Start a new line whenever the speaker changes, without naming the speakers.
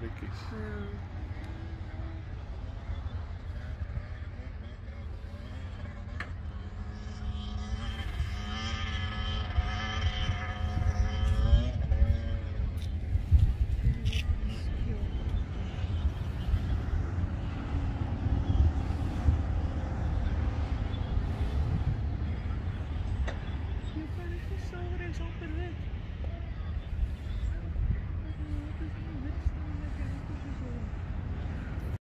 öryggis.
Já. Ég er.